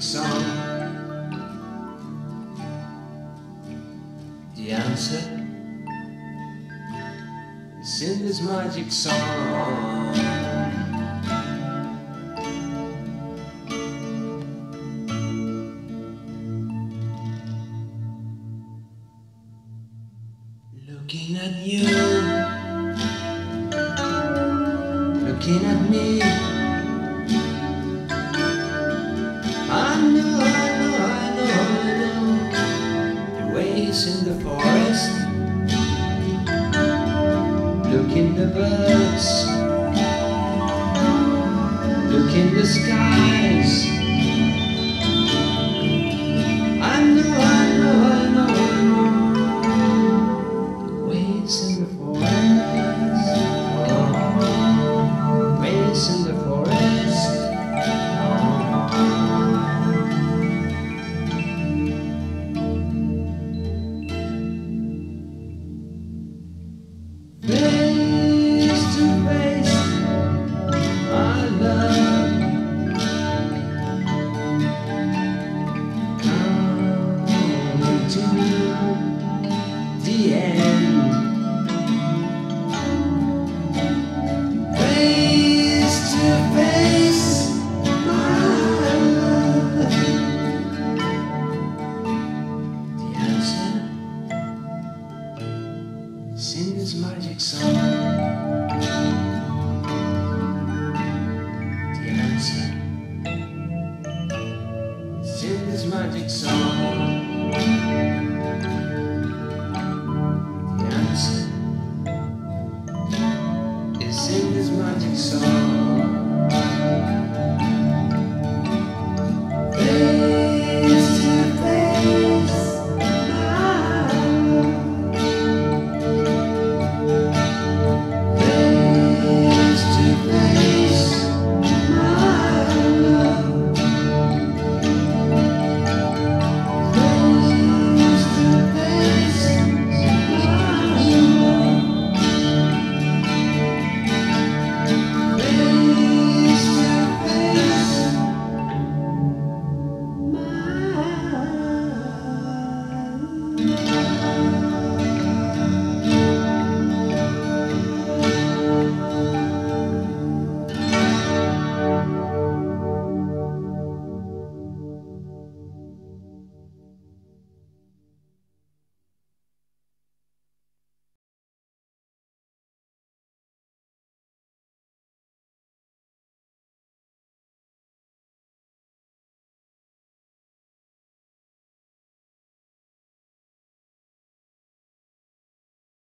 song. The answer is in this magic song.